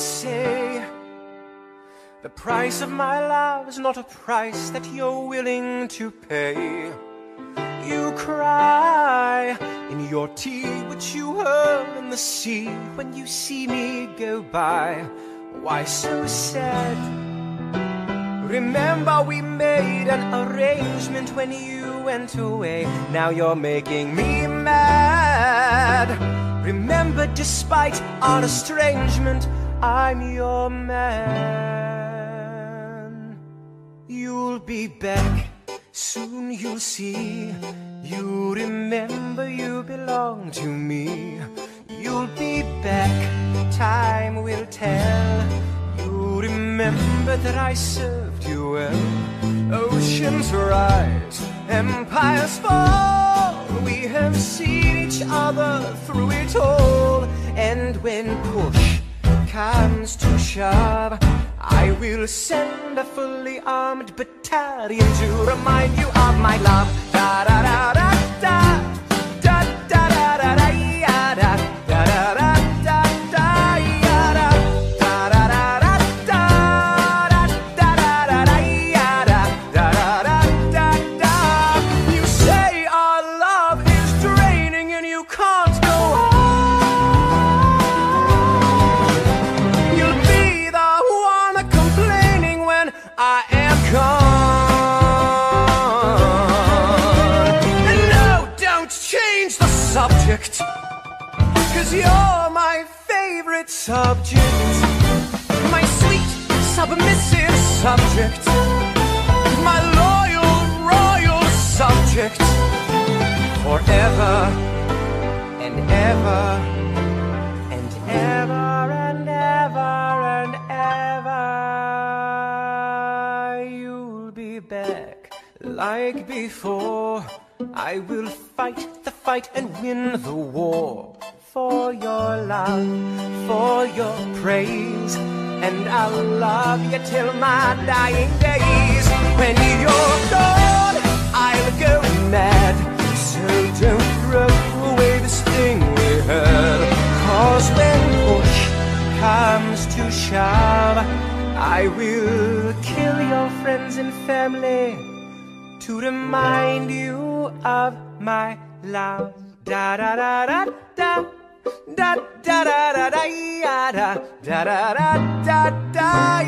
say the price of my love is not a price that you're willing to pay. You cry in your tea, which you hurl in the sea when you see me go by. Why so sad? Remember, we made an arrangement when you went away. Now you're making me mad. Remember, despite our estrangement, I'm your man. You'll be back, soon you'll see. You remember you belong to me. You'll be back, time will tell. You remember that I served you well. Oceans rise, empires fall. We have seen each other through it all. And when push comes to shove, I will send a fully armed battalion to remind you of my love. Da da da gone. And no, don't change the subject. Cause you're my favorite subject. My sweet, submissive subject. My loyal, royal subject. Forever and ever like before. I will fight the fight and win the war for your love, for your praise. And I'll love you till my dying days. When you're gone, I'll go mad. So don't throw away this thing we had. Cause when push comes to shove, I will kill your friends and family to remind you of my love. Da da da da da. Da da da da da da da da da da da